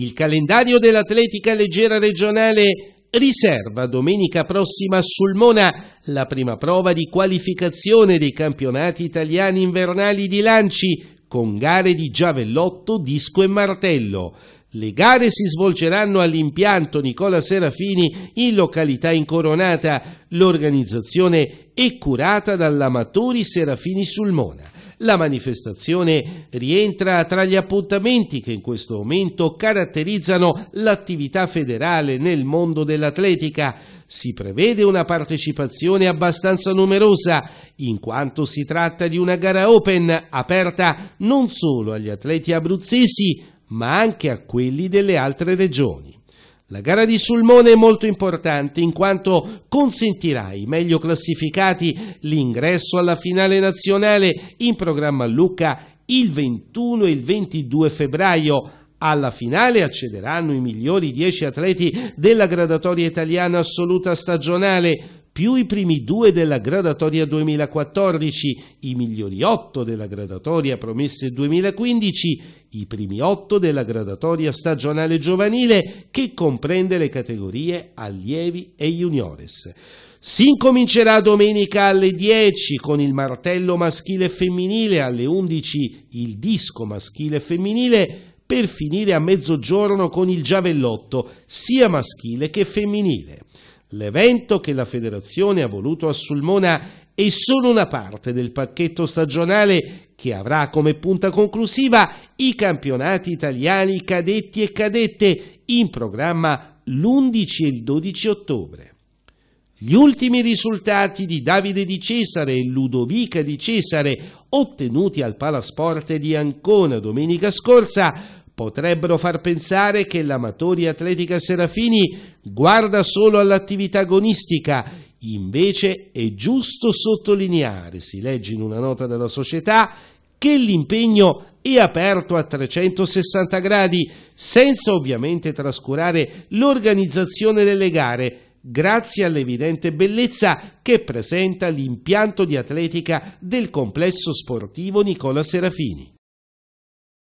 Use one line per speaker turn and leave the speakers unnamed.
Il calendario dell'atletica leggera regionale riserva domenica prossima a Sulmona la prima prova di qualificazione dei campionati italiani invernali di lanci con gare di giavellotto, disco e martello. Le gare si svolgeranno all'impianto Nicola Serafini in località incoronata. L'organizzazione è curata dall'Amatori Serafini Sulmona. La manifestazione rientra tra gli appuntamenti che in questo momento caratterizzano l'attività federale nel mondo dell'atletica. Si prevede una partecipazione abbastanza numerosa, in quanto si tratta di una gara open aperta non solo agli atleti abruzzesi, ma anche a quelli delle altre regioni. La gara di Sulmone è molto importante in quanto consentirà ai meglio classificati l'ingresso alla finale nazionale in programma a Lucca il 21 e il 22 febbraio. Alla finale accederanno i migliori 10 atleti della gradatoria italiana assoluta stagionale, più i primi due della gradatoria 2014, i migliori otto della gradatoria promesse 2015, i primi otto della gradatoria stagionale giovanile che comprende le categorie allievi e juniores. Si incomincerà domenica alle 10 con il martello maschile e femminile, alle 11 il disco maschile e femminile, per finire a mezzogiorno con il giavellotto, sia maschile che femminile. L'evento che la federazione ha voluto a Sulmona è solo una parte del pacchetto stagionale che avrà come punta conclusiva i campionati italiani cadetti e cadette in programma l'11 e il 12 ottobre. Gli ultimi risultati di Davide Di Cesare e Ludovica Di Cesare ottenuti al Palasport di Ancona domenica scorsa potrebbero far pensare che l'Amatori Atletica Serafini guarda solo all'attività agonistica, invece è giusto sottolineare, si legge in una nota della società, che l'impegno è aperto a 360 gradi, senza ovviamente trascurare l'organizzazione delle gare, grazie all'evidente bellezza che presenta l'impianto di atletica del complesso sportivo Nicola Serafini.